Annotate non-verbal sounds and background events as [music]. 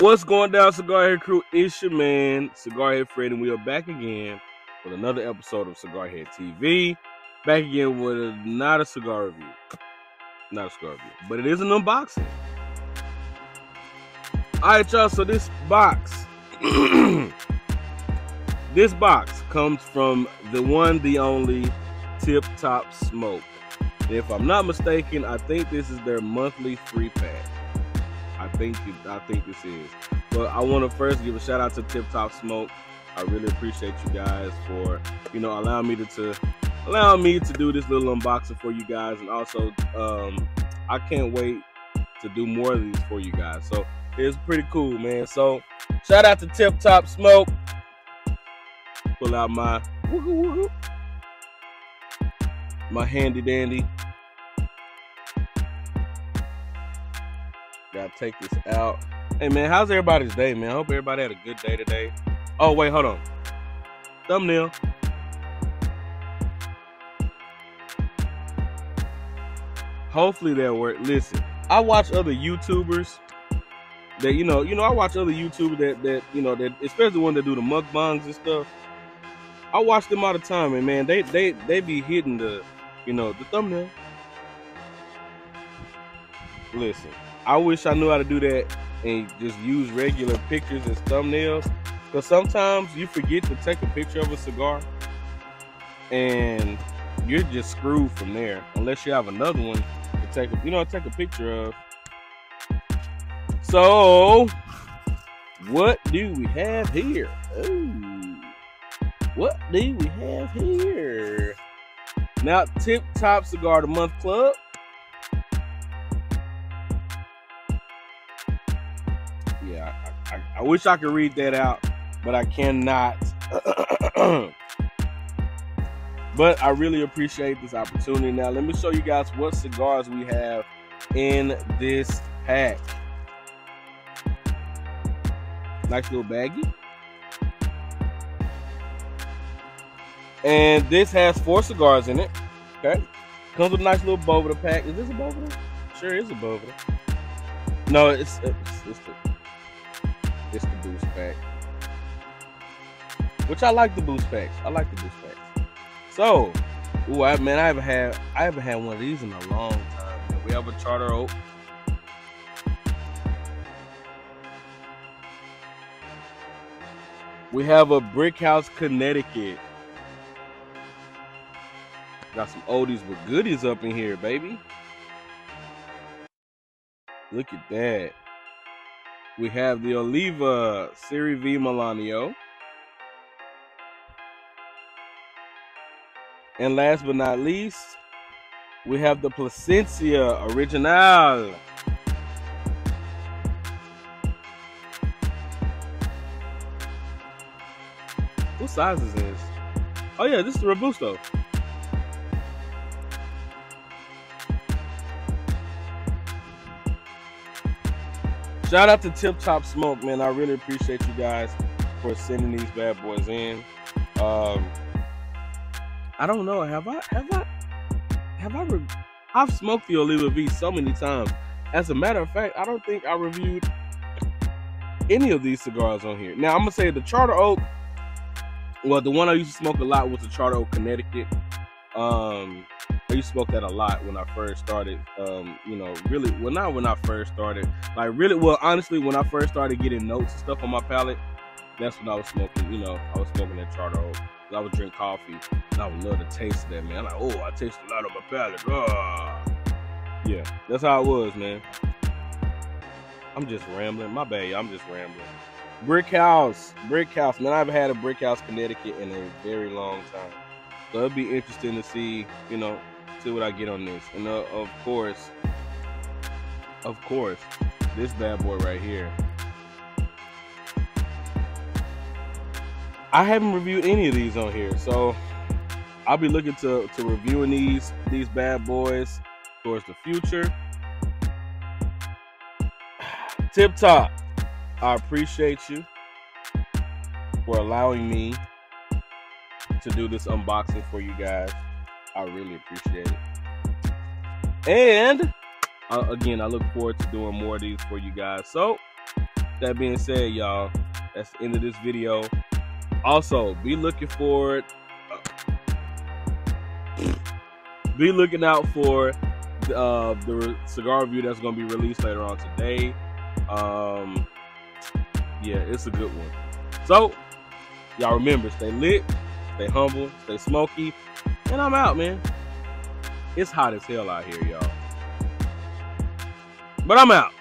What's going down, Cigar Head Crew? It's your man, Cigar Head Fred, and we are back again with another episode of Cigar Head TV. Back again with a, not a cigar review. Not a cigar review, but it is an unboxing. Alright, y'all, so this box, [clears throat] this box comes from the one, the only Tip Top Smoke. If I'm not mistaken, I think this is their monthly free pack. I think it, I think this is. But I want to first give a shout out to Tip Top Smoke. I really appreciate you guys for you know allowing me to, to allow me to do this little unboxing for you guys, and also um, I can't wait to do more of these for you guys. So it's pretty cool, man. So shout out to Tip Top Smoke. Pull out my my handy dandy Gotta take this out. Hey man, how's everybody's day, man? I hope everybody had a good day today. Oh wait, hold on. Thumbnail. Hopefully that worked. Listen, I watch other YouTubers that you know, you know, I watch other YouTubers that that you know that especially the one that do the mukbangs and stuff. I watch them all the time, and man, they they they be hitting the, you know, the thumbnail. Listen, I wish I knew how to do that and just use regular pictures as thumbnails. Because sometimes you forget to take a picture of a cigar and you're just screwed from there unless you have another one to take a, you know take a picture of. So what do we have here? Ooh, what do we have here? Now, Tip Top Cigar of the Month Club I wish I could read that out, but I cannot. [clears throat] but I really appreciate this opportunity. Now, let me show you guys what cigars we have in this pack. Nice little baggie. And this has four cigars in it. Okay. Comes with a nice little Boveda pack. Is this a Boveda? Sure is a Boveda. No, it's, it's, it's it's the boost pack. Which I like the boost packs. I like the boost packs. So, ooh, I man, I haven't had I haven't had one of these in a long time. We have a charter oak. We have a brick house Connecticut. Got some oldies with goodies up in here, baby. Look at that we have the Oliva Serie V Melanio. And last but not least, we have the Plasencia Original. What size is this? Oh yeah, this is the Robusto. Shout out to Tip Top Smoke, man. I really appreciate you guys for sending these bad boys in. Um, I don't know. Have I? Have I? Have I? Re- I've smoked the Oliva V so many times. As a matter of fact, I don't think I reviewed any of these cigars on here. Now I'm gonna say the Charter Oak. Well, the one I used to smoke a lot was the Charter Oak Connecticut. Um, I used to smoke that a lot when I first started. Um, you know, really, well, not when I first started. Like, really, well, honestly, when I first started getting notes and stuff on my palate, that's when I was smoking. You know, I was smoking that Charter Oak. I would drink coffee, and I would love the taste of that, man. I'm like, oh, I taste a lot on my palate. Oh. Yeah, that's how it was, man. I'm just rambling. My bad, I'm just rambling. Brick House, Brick House, man. I haven't had a Brick House Connecticut in a very long time. So it'd be interesting to see, you know, see what I get on this. And uh, of course, of course, this bad boy right here. I haven't reviewed any of these on here, so I'll be looking to, to reviewing these these bad boys towards the future. [sighs] Tip top, I appreciate you for allowing me to do this unboxing for you guys. I really appreciate it. And uh, again, I look forward to doing more of these for you guys. So, that being said, y'all, that's the end of this video. Also, be looking for it. Be looking out for uh, the cigar review that's going to be released later on today. Um, yeah, it's a good one. So, y'all remember, stay lit, stay humble, stay smoky, and I'm out, man. It's hot as hell out here, y'all. But I'm out.